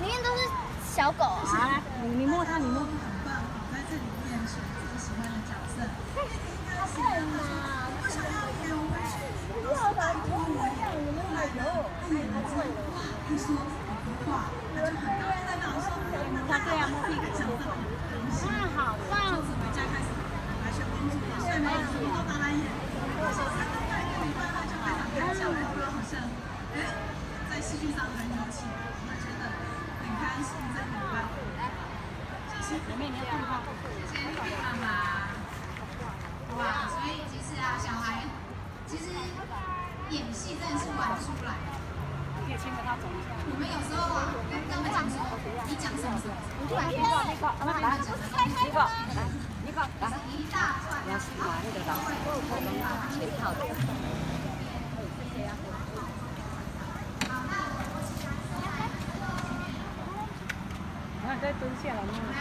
里面都是小狗啊。你你摸它，你摸。很棒，在这里面选自己喜欢的角色。好看吗？为什么要演回去？不要的，不要这样，你们奶油。他演的这个话，一说一幅画，他就很这样摸屁股。哇，好棒！从回家开始，白雪公主也睡没有，都拿来演。小三大概一个礼拜，他就非常开心，他好像，哎，在戏剧上很开心这个礼拜。谢谢，你要看看。谢谢妈妈。哇，所以其实啊，小孩其实演戏真的是玩出来的。我们有时候啊，跟他们讲说，你讲什么什么，你过，你过，你过，来，你过，来，你过，来。一大串你要去买那个老师傅我们全套的。在，蹲下了吗。